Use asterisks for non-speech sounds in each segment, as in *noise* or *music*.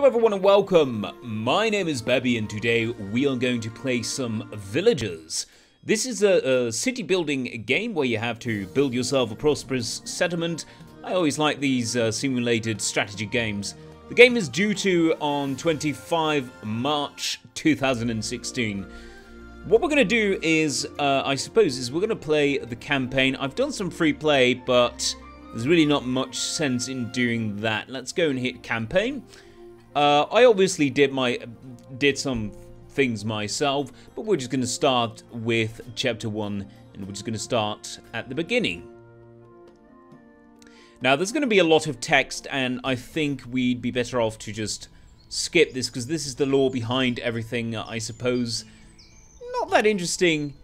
Hello everyone and welcome. My name is Babi and today we are going to play some Villagers. This is a, a, city building game where you have to build yourself a prosperous settlement. I always like these uh, simulated strategy games. The game is due to on 25 March 2016. What we're going to do is, uh, I suppose, is we're going to play the campaign. I've done some free play, but there's really not much sense in doing that. Let's go and hit campaign. Uh, I obviously did my did some things myself, but we're just going to start with chapter one, and we're just going to start at the beginning. Now, there's going to be a lot of text, and I think we'd be better off to just skip this because this is the law behind everything. I suppose not that interesting.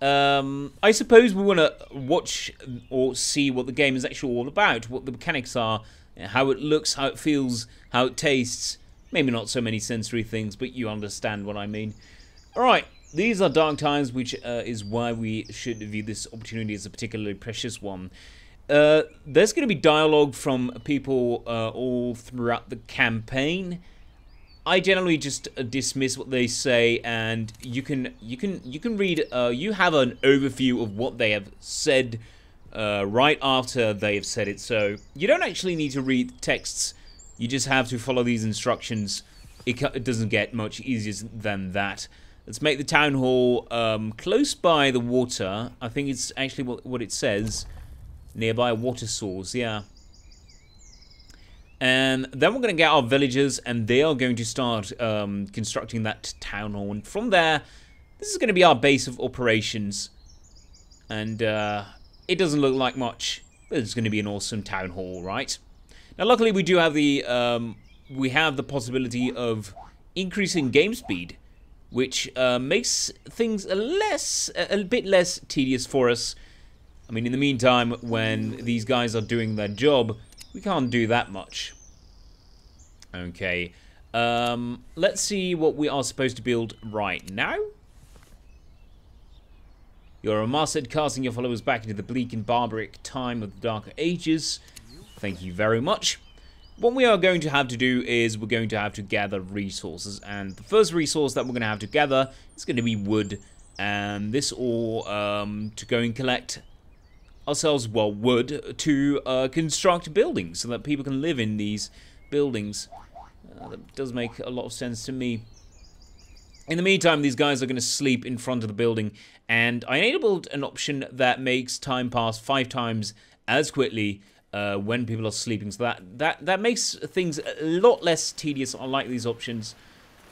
Um, I suppose we want to watch or see what the game is actually all about, what the mechanics are, how it looks, how it feels, how it tastes. Maybe not so many sensory things, but you understand what I mean. Alright, these are dark times, which uh, is why we should view this opportunity as a particularly precious one. Uh, there's going to be dialogue from people uh, all throughout the campaign. I generally just uh, dismiss what they say, and you can you can you can read. Uh, you have an overview of what they have said uh, right after they have said it. So you don't actually need to read texts. You just have to follow these instructions. It, it doesn't get much easier than that. Let's make the town hall um, close by the water. I think it's actually what, what it says. Nearby water source, yeah. And then we're going to get our villagers, and they are going to start um, constructing that town hall. And from there, this is going to be our base of operations. And uh, it doesn't look like much, but it's going to be an awesome town hall, right? Now, luckily, we do have the um, we have the possibility of increasing game speed, which uh, makes things a less a, bit less tedious for us. I mean, in the meantime, when these guys are doing their job, we can't do that much. Okay. Um, let's see what we are supposed to build right now. You're a master casting your followers back into the bleak and barbaric time of the Dark Ages. Thank you very much. What we are going to have to do is we're going to have to gather resources. And the first resource that we're going to have to gather is going to be wood. And this all um, to go and collect ourselves, well, wood to uh, construct buildings so that people can live in these buildings. Uh, that does make a lot of sense to me. In the meantime, these guys are going to sleep in front of the building, and I enabled an option that makes time pass five times as quickly uh, when people are sleeping. So that, that, that makes things a lot less tedious. I like these options.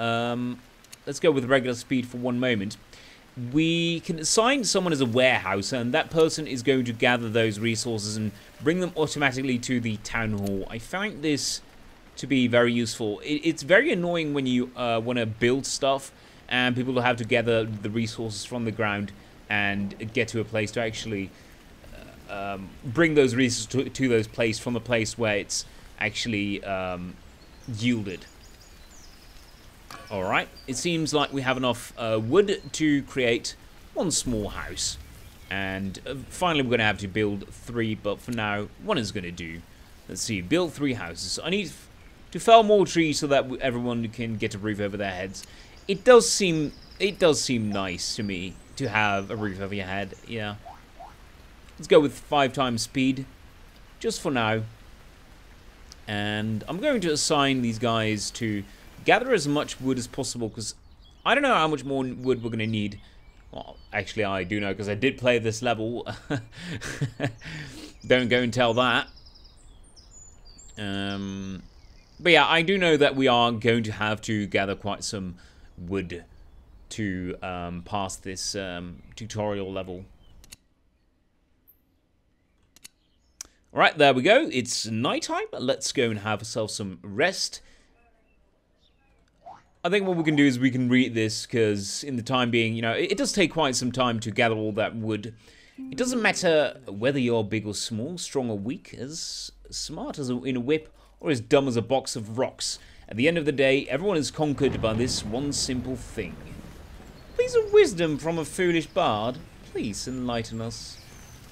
Um, let's go with regular speed for one moment. We can assign someone as a warehouse, and that person is going to gather those resources and bring them automatically to the town hall. I find this to be very useful. It, it's very annoying when you uh, want to build stuff and people have to gather the resources from the ground and get to a place to actually uh, um, bring those resources to, to, those place from a place where it's actually um, yielded. Alright, it seems like we have enough uh, wood to create one small house. And uh, finally we're going to have to build three, but for now, one is going to do. Let's see, build three houses. I need to fell more trees so that everyone can get a roof over their heads. It does seem it does seem nice to me to have a roof over your head. Yeah. Let's go with five times speed, just for now. And I'm going to assign these guys to gather as much wood as possible because I don't know how much more wood we're going to need. Well, actually, I do know because I did play this level. *laughs* don't go and tell that. Um, but yeah, I do know that we are going to have to gather quite some wood to um, pass this um, tutorial level. Alright, there we go. It's nighttime. Let's go and have ourselves some rest. I think what we can do is we can read this because in the time being, you know, it, it does take quite some time to gather all that wood. It doesn't matter whether you're big or small, strong or weak, as smart as a, in a whip or as dumb as a box of rocks. At the end of the day, everyone is conquered by this one simple thing. Please a wisdom from a foolish bard. Please enlighten us.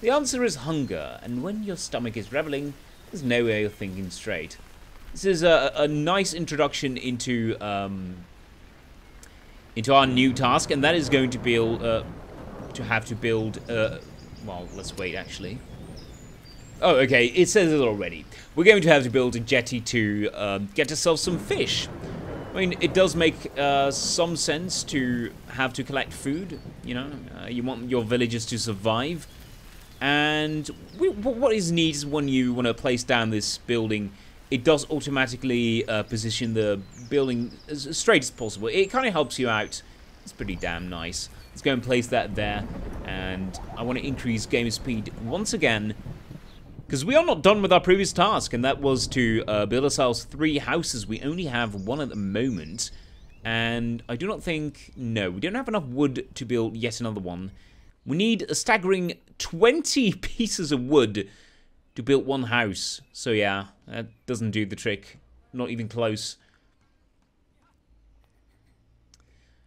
The answer is hunger, and when your stomach is reveling, there's no way you're thinking straight. This is a, a nice introduction into um, into our new task, and that is going to build uh, to have to build. Uh, well, let's wait actually. Oh, okay. It says it already. We're going to have to build a jetty to um, get ourselves some fish. I mean, it does make uh, some sense to have to collect food. You know, uh, you want your villagers to survive. And we, what is neat is when you want to place down this building, it does automatically uh, position the building as straight as possible. It kind of helps you out. It's pretty damn nice. Let's go and place that there. And I want to increase game speed once again because we are not done with our previous task, and that was to uh, build ourselves three houses. We only have one at the moment, and I do not think... No, we don't have enough wood to build yet another one. We need a staggering 20 *laughs* pieces of wood to build one house. So yeah, that doesn't do the trick. Not even close.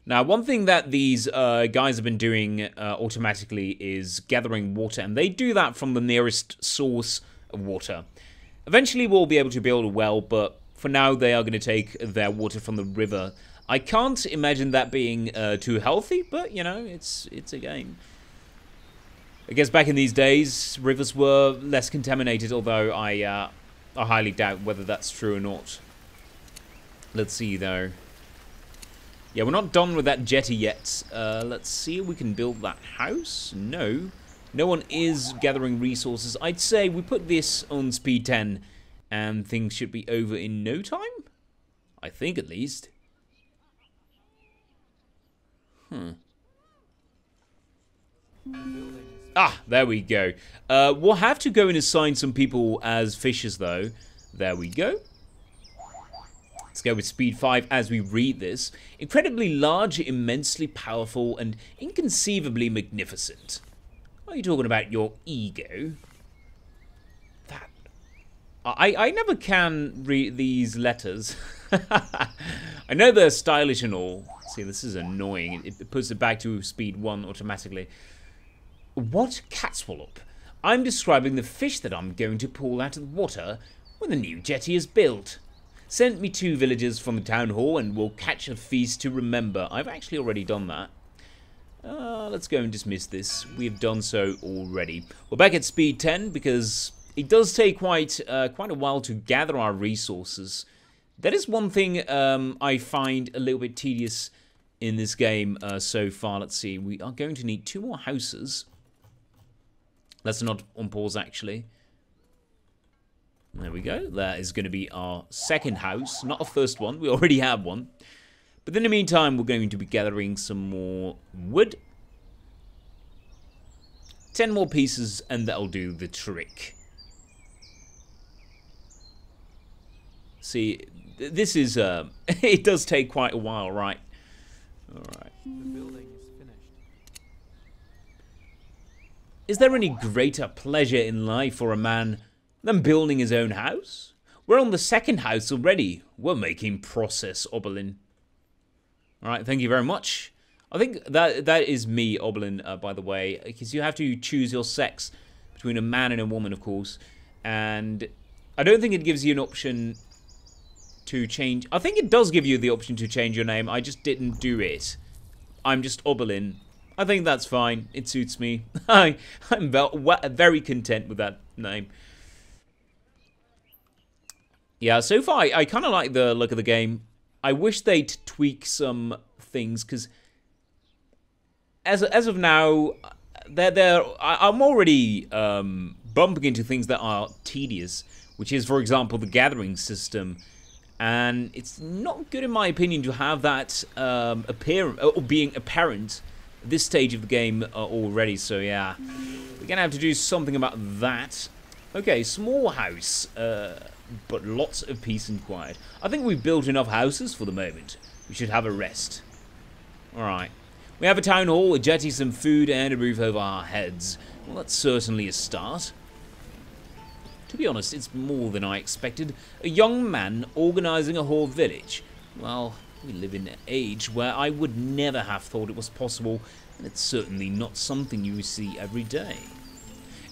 Now, one thing that these uh, guys have been doing uh, automatically is gathering water, and they do that from the nearest source of water. Eventually, we'll be able to build a well, but for now, they are going to take their water from the river. I can't imagine that being uh, too healthy, but, you know, it's, it's a game. I guess back in these days, rivers were less contaminated, although I, uh, I highly doubt whether that's true or not. Let's see, though. Yeah, we're not done with that jetty yet. Uh, let's see if we can build that house. No. No one is gathering resources. I'd say we put this on speed 10 and things should be over in no time? I think at least. Hmm. Ah, there we go. Uh, we'll have to go and assign some people as fishers, though. There we go. Let's go with speed 5 as we read this. Incredibly large, immensely powerful, and inconceivably magnificent. Are you talking about your ego? That... I, I never can read these letters. *laughs* I know they're stylish and all. See, this is annoying. It, it puts it back to speed 1 automatically. What catswallop? I'm describing the fish that I'm going to pull out of the water when the new jetty is built. Send me two villagers from the town hall and we'll catch a feast to remember. I've actually already done that. Uh, let's go and dismiss this. We have done so already. We're back at speed 10 because it does take quite uh, quite a while to gather our resources. That is one thing um, I find a little bit tedious in this game uh, so far. Let's see. We are going to need two more houses. That's not on pause, actually. There we go. That is going to be our second house. Not our first one. We already have one. But in the meantime, we're going to be gathering some more wood. Ten more pieces, and that'll do the trick. See, this is, uh, *laughs* it does take quite a while, right? Alright. The building is finished. Is there any greater pleasure in life for a man than building his own house. We're on the second house already. We're making process, Oberlin. Alright, thank you very much. I think that that is me, Oberlin, uh, by the way, because you have to choose your sex between a man and a woman, of course. And I don't think it gives you an option to change. I think it does give you the option to change your name. I just didn't do it. I'm just Oberlin. I think that's fine. It suits me. *laughs* I, I'm very content with that name. Yeah, so far I, I kind of like the look of the game. I wish they'd tweak some things because as as of now, they're, they're I, am already um, bumping into things that are tedious, which is, for example, the gathering system. And it's not good, in my opinion, to have that um, appear or being apparent this stage of the game uh, already. So yeah, we're gonna have to do something about that. Okay, small house. Uh, but lots of peace and quiet. I think we've built enough houses for the moment. We should have a rest. Alright. We have a town hall, a jetty, some food, and a roof over our heads. Well, that's certainly a start. To be honest, it's more than I expected. A young man organising a whole village. Well, we live in an age where I would never have thought it was possible, and it's certainly not something you see every day.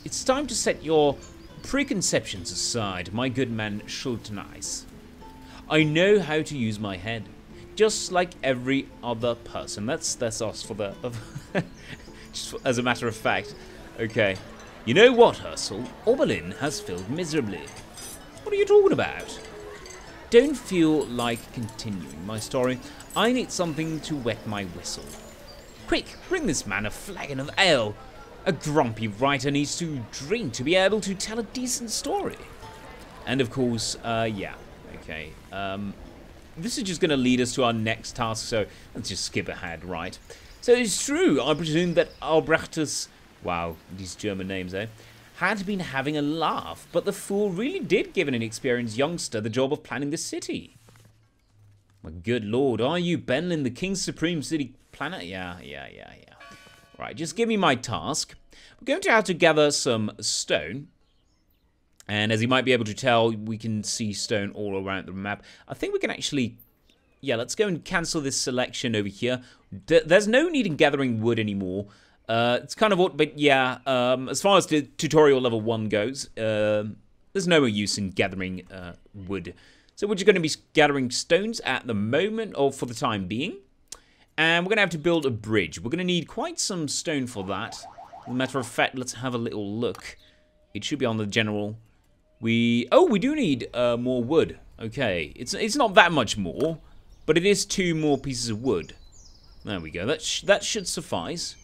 It's time to set your Preconceptions aside, my good man Schulteneiss. I know how to use my head, just like every other person. That's that's us for the, *laughs* just as a matter of fact. Okay. You know what, Ursel? Oberlin has failed miserably. What are you talking about? Don't feel like continuing my story. I need something to wet my whistle. Quick, bring this man a flagon of ale. A grumpy writer needs to drink to be able to tell a decent story. And of course, uh, yeah, okay. Um, this is just going to lead us to our next task, so let's just skip ahead, right? So it's true, I presume that Albrechtus, wow, these German names, eh? Had been having a laugh, but the fool really did give an inexperienced youngster the job of planning the city. My good lord, are you Benlin, the King's Supreme City Planner? Yeah, yeah, yeah, yeah. Right, just give me my task. We're going to have to gather some stone. And as you might be able to tell, we can see stone all around the map. I think we can actually... Yeah, let's go and cancel this selection over here. D there's no need in gathering wood anymore. Uh, it's kind of what, but yeah, um, as far as the tutorial level 1 goes, uh, there's no use in gathering uh, wood. So we're just going to be gathering stones at the moment, or for the time being. And we're going to have to build a bridge. We're going to need quite some stone for that. As a matter of fact, let's have a little look. It should be on the general. We Oh, we do need uh, more wood. Okay, it's, it's not that much more, but it is two more pieces of wood. There we go. That, sh that should suffice.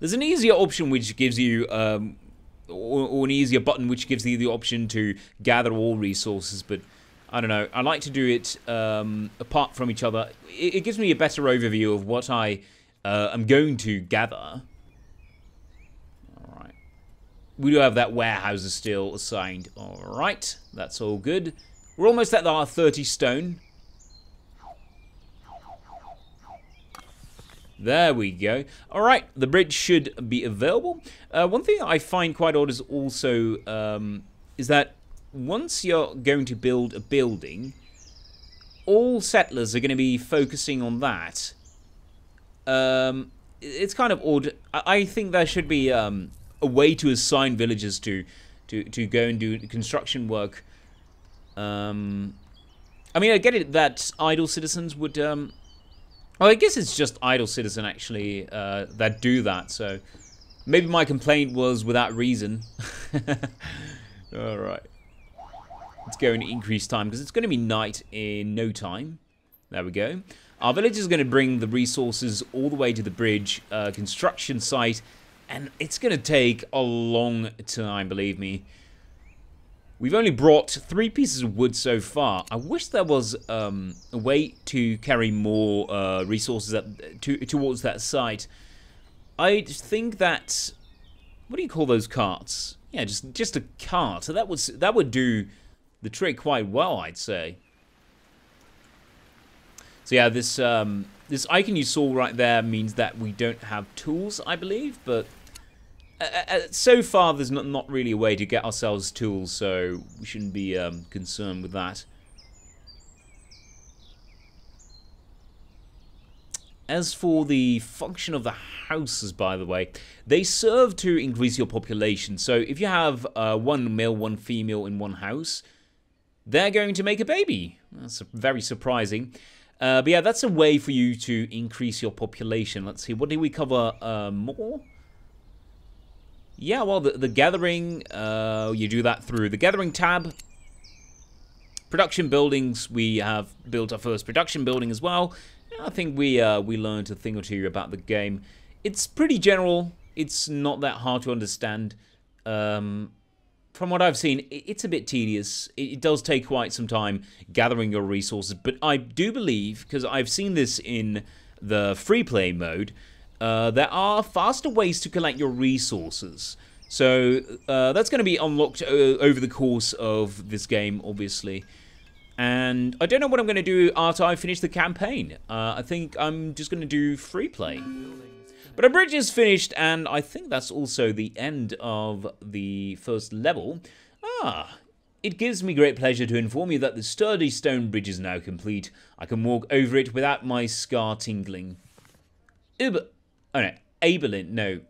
There's an easier option which gives you um, or, or, an easier button which gives you the option to gather all resources, but I don't know. I like to do it um, apart from each other. It, it, gives me a better overview of what I uh, am going to gather. All right. We do have that warehouses still assigned. All right. That's all good. We're almost at our 30 stone. There we go. All right, the bridge should be available. Uh, one thing I find quite odd is also um, is that once you're going to build a building, all settlers are going to be focusing on that. Um, it's kind of odd. I think there should be um, a way to assign villagers to to to go and do construction work. Um, I mean, I get it that idle citizens would um, well, I guess it's just idle citizen actually uh, that do that. So maybe my complaint was without reason. *laughs* All right. Let's go and increase time because it's going to be night in no time. There we go. Our village is going to bring the resources all the way to the bridge uh, construction site, and it's going to take a long time, believe me. We've only brought three pieces of wood so far. I wish there was um, a way to carry more uh, resources up to, towards that site. I think that... What do you call those carts? Yeah, just just a cart. So that would that would do the trick quite well, I'd say. So yeah, this um, this icon you saw right there means that we don't have tools, I believe, but uh, uh, uh, so far, there's not, not really a way to get ourselves tools, so we shouldn't be um, concerned with that. As for the function of the houses, by the way, they serve to increase your population. So if you have uh, one male, one female in one house, they're going to make a baby. That's very surprising. Uh, but yeah, that's a way for you to increase your population. Let's see, what did we cover uh, more? Yeah, well, the, the Gathering, uh, you do that through the Gathering tab. Production buildings, we have built our first production building as well. I think we uh, we learned a thing or two about the game. It's pretty general. It's not that hard to understand. Um, from what I've seen, it's a bit tedious. It does take quite some time gathering your resources, but I do believe, because I've seen this in the free play mode, uh, there are faster ways to collect your resources. So uh, that's going to be unlocked uh, over the course of this game, obviously. And I don't know what I'm going to do after I finish the campaign. Uh, I think I'm just going to do free play. But a bridge is finished, and I think that's also the end of the first level. Ah, it gives me great pleasure to inform you that the sturdy stone bridge is now complete. I can walk over it without my scar tingling. Uber oh no, Abelin, no,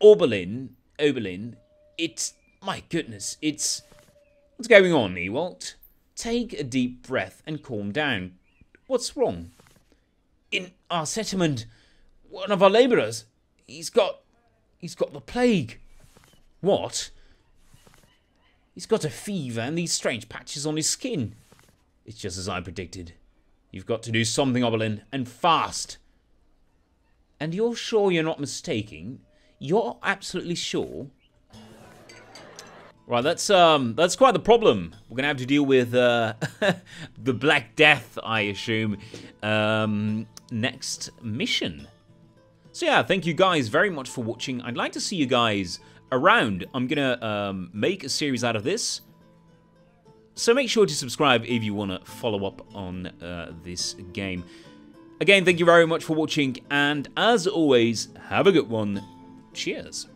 Oberlin, Oberlin, it's My goodness, it's... What's going on, Ewald? Take a deep breath and calm down. What's wrong? In our settlement, one of our labourers, he's got... He's got the plague. What? He's got a fever and these strange patches on his skin. It's just as I predicted. You've got to do something, Oberlin, and fast. And you're sure you're not mistaken? You're absolutely sure? Right, that's um, that's quite the problem. We're gonna have to deal with uh, *laughs* the Black Death, I assume, um, next mission. So yeah, thank you guys very much for watching. I'd like to see you guys around. I'm gonna um, make a series out of this. So make sure to subscribe if you want to follow up on uh, this game. Again, thank you very much for watching, and as always, have a good one. Cheers.